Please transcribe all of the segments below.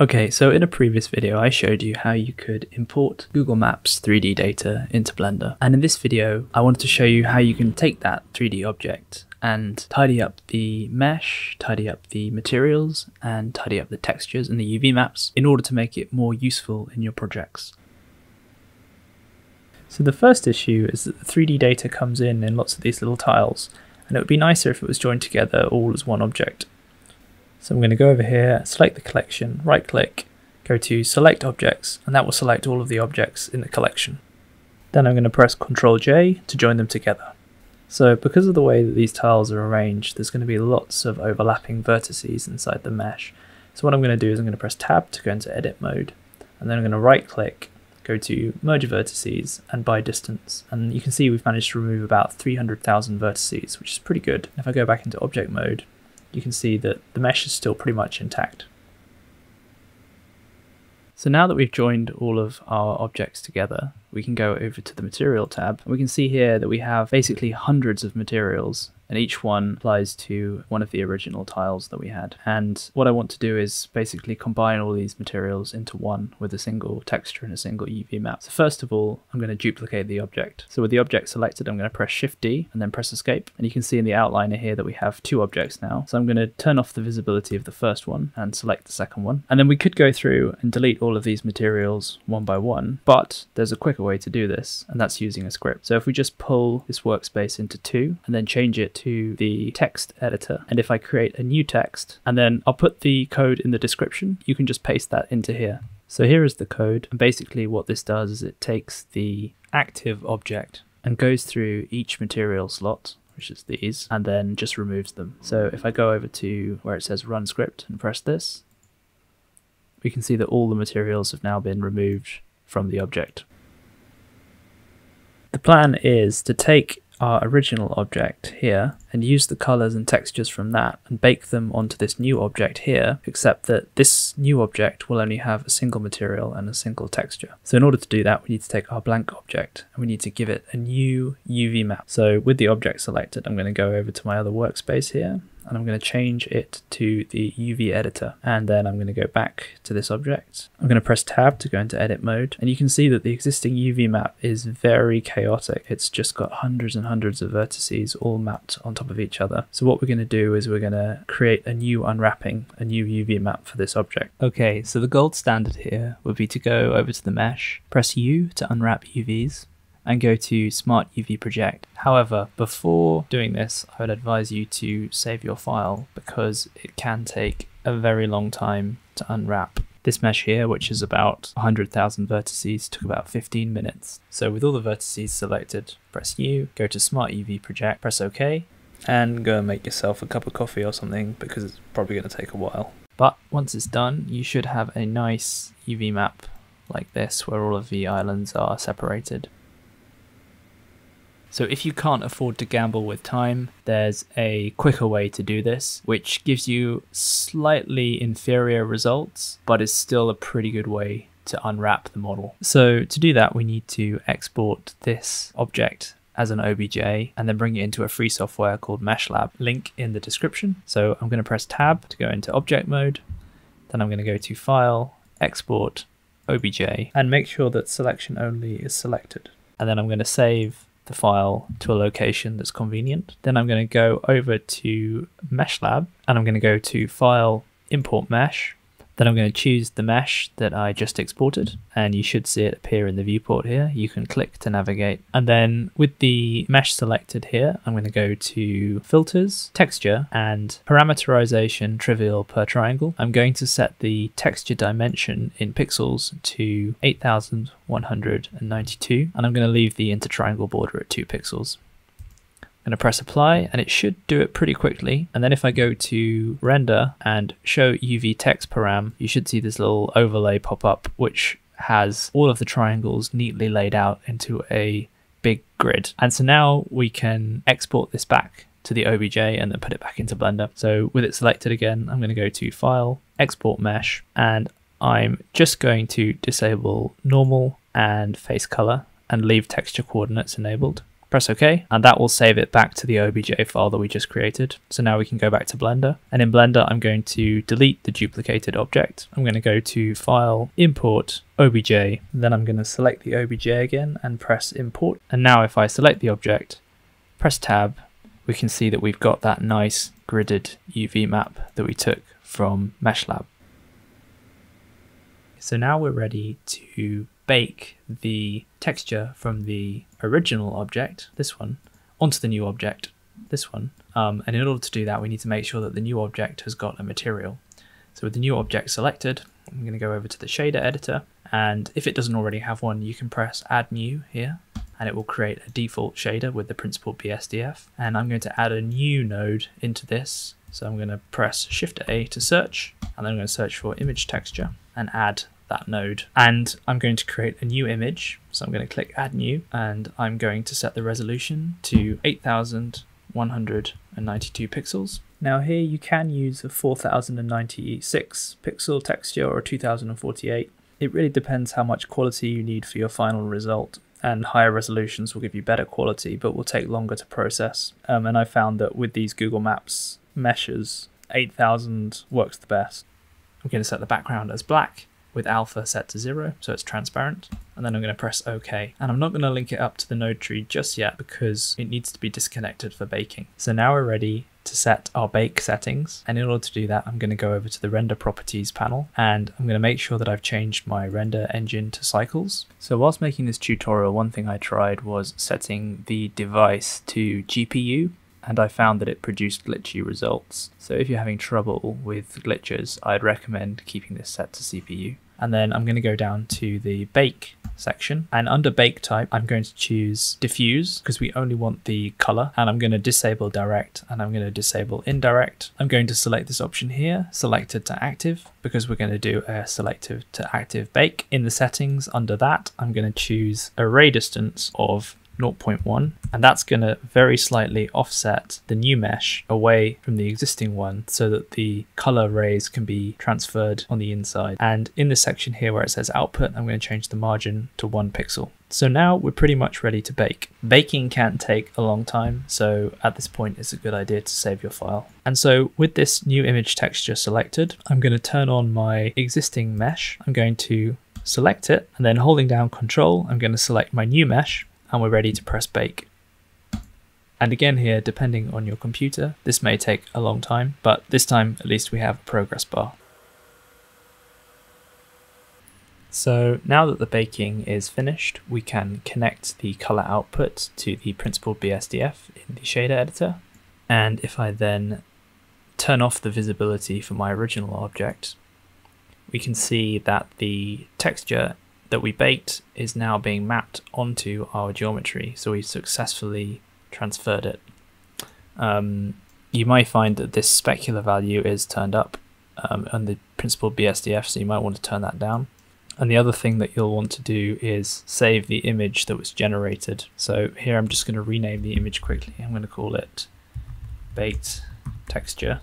Okay, so in a previous video I showed you how you could import Google Maps 3D data into Blender. And in this video I wanted to show you how you can take that 3D object and tidy up the mesh, tidy up the materials, and tidy up the textures and the UV maps in order to make it more useful in your projects. So the first issue is that the 3D data comes in in lots of these little tiles, and it would be nicer if it was joined together all as one object. So I'm going to go over here, select the collection, right click, go to select objects, and that will select all of the objects in the collection. Then I'm going to press Ctrl J to join them together. So because of the way that these tiles are arranged, there's going to be lots of overlapping vertices inside the mesh. So what I'm going to do is I'm going to press tab to go into edit mode, and then I'm going to right click, go to merge vertices and by distance. And you can see we've managed to remove about 300,000 vertices, which is pretty good. If I go back into object mode, you can see that the mesh is still pretty much intact. So now that we've joined all of our objects together, we can go over to the material tab. And we can see here that we have basically hundreds of materials and each one applies to one of the original tiles that we had. And what I want to do is basically combine all these materials into one with a single texture and a single UV map. So first of all, I'm going to duplicate the object. So with the object selected, I'm going to press Shift D and then press Escape. And you can see in the outliner here that we have two objects now. So I'm going to turn off the visibility of the first one and select the second one. And then we could go through and delete all of these materials one by one, but there's a quicker way to do this, and that's using a script. So if we just pull this workspace into two and then change it to the text editor. And if I create a new text and then I'll put the code in the description, you can just paste that into here. So here is the code. And basically what this does is it takes the active object and goes through each material slot which is these, and then just removes them. So if I go over to where it says run script and press this, we can see that all the materials have now been removed from the object. The plan is to take our original object here and use the colors and textures from that and bake them onto this new object here, except that this new object will only have a single material and a single texture. So in order to do that, we need to take our blank object and we need to give it a new UV map. So with the object selected, I'm going to go over to my other workspace here and I'm going to change it to the UV editor and then I'm going to go back to this object. I'm going to press tab to go into edit mode and you can see that the existing UV map is very chaotic. It's just got hundreds and hundreds of vertices all mapped on top of each other. So what we're going to do is we're going to create a new unwrapping, a new UV map for this object. Okay, so the gold standard here would be to go over to the mesh, press U to unwrap UVs, and go to Smart UV Project. However, before doing this, I would advise you to save your file because it can take a very long time to unwrap. This mesh here, which is about 100,000 vertices, took about 15 minutes. So with all the vertices selected, press U, go to Smart UV Project, press OK, and go and make yourself a cup of coffee or something because it's probably going to take a while. But once it's done, you should have a nice UV map like this where all of the islands are separated. So if you can't afford to gamble with time, there's a quicker way to do this, which gives you slightly inferior results, but is still a pretty good way to unwrap the model. So to do that, we need to export this object as an OBJ and then bring it into a free software called MeshLab. Link in the description. So I'm going to press tab to go into object mode. Then I'm going to go to file, export, OBJ, and make sure that selection only is selected. And then I'm going to save the file to a location that's convenient. Then I'm going to go over to MeshLab and I'm going to go to File, Import Mesh. Then I'm going to choose the mesh that I just exported and you should see it appear in the viewport here. You can click to navigate. And then with the mesh selected here, I'm going to go to filters, texture and parameterization trivial per triangle. I'm going to set the texture dimension in pixels to 8192 and I'm going to leave the inter triangle border at 2 pixels going to press apply and it should do it pretty quickly. And then if I go to render and show UV tex param, you should see this little overlay pop up, which has all of the triangles neatly laid out into a big grid. And so now we can export this back to the OBJ and then put it back into Blender. So with it selected again, I'm going to go to File, Export Mesh, and I'm just going to disable normal and face color and leave texture coordinates enabled. Press OK, and that will save it back to the OBJ file that we just created. So now we can go back to Blender. And in Blender, I'm going to delete the duplicated object. I'm going to go to File, Import, OBJ. Then I'm going to select the OBJ again and press Import. And now if I select the object, press Tab, we can see that we've got that nice gridded UV map that we took from MeshLab. So now we're ready to bake the texture from the original object, this one, onto the new object, this one. Um, and in order to do that, we need to make sure that the new object has got a material. So with the new object selected, I'm going to go over to the shader editor. And if it doesn't already have one, you can press add new here and it will create a default shader with the principled BSDF. And I'm going to add a new node into this. So I'm going to press Shift A to search, and then I'm going to search for image texture and add that node. And I'm going to create a new image. So I'm going to click add new and I'm going to set the resolution to 8192 pixels. Now here you can use a 4096 pixel texture or a 2048. It really depends how much quality you need for your final result and higher resolutions will give you better quality but will take longer to process. Um, and I found that with these Google Maps meshes, 8000 works the best. I'm going to set the background as black with alpha set to zero, so it's transparent. And then I'm going to press OK. And I'm not going to link it up to the node tree just yet because it needs to be disconnected for baking. So now we're ready to set our bake settings. And in order to do that, I'm going to go over to the render properties panel and I'm going to make sure that I've changed my render engine to cycles. So whilst making this tutorial, one thing I tried was setting the device to GPU and I found that it produced glitchy results. So if you're having trouble with glitches, I'd recommend keeping this set to CPU. And then I'm going to go down to the bake section and under bake type I'm going to choose diffuse because we only want the color and I'm going to disable direct and I'm going to disable indirect. I'm going to select this option here selected to active because we're going to do a selective to active bake. In the settings under that I'm going to choose a ray distance of 0.1 and that's going to very slightly offset the new mesh away from the existing one so that the color rays can be transferred on the inside and in this section here where it says output I'm going to change the margin to one pixel so now we're pretty much ready to bake. Baking can take a long time, so at this point it's a good idea to save your file. And so with this new image texture selected, I'm going to turn on my existing mesh. I'm going to select it and then holding down control, I'm going to select my new mesh and we're ready to press bake. And again here, depending on your computer, this may take a long time, but this time at least we have a progress bar. So now that the baking is finished, we can connect the color output to the principled BSDF in the shader editor. And if I then turn off the visibility for my original object, we can see that the texture that we baked is now being mapped onto our geometry. So we successfully transferred it. Um, you might find that this specular value is turned up um, on the principled BSDF, so you might want to turn that down. And the other thing that you'll want to do is save the image that was generated. So here I'm just going to rename the image quickly. I'm going to call it baked texture.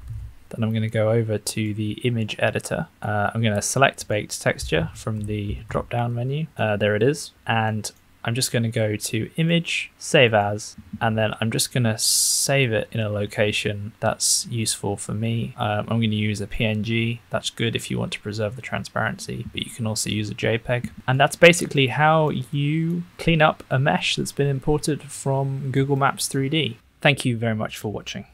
Then I'm going to go over to the image editor. Uh, I'm going to select baked texture from the drop down menu. Uh, there it is. And I'm just going to go to image, save as, and then I'm just going to save it in a location that's useful for me. Um, I'm going to use a PNG. That's good if you want to preserve the transparency, but you can also use a JPEG. And that's basically how you clean up a mesh that's been imported from Google Maps 3D. Thank you very much for watching.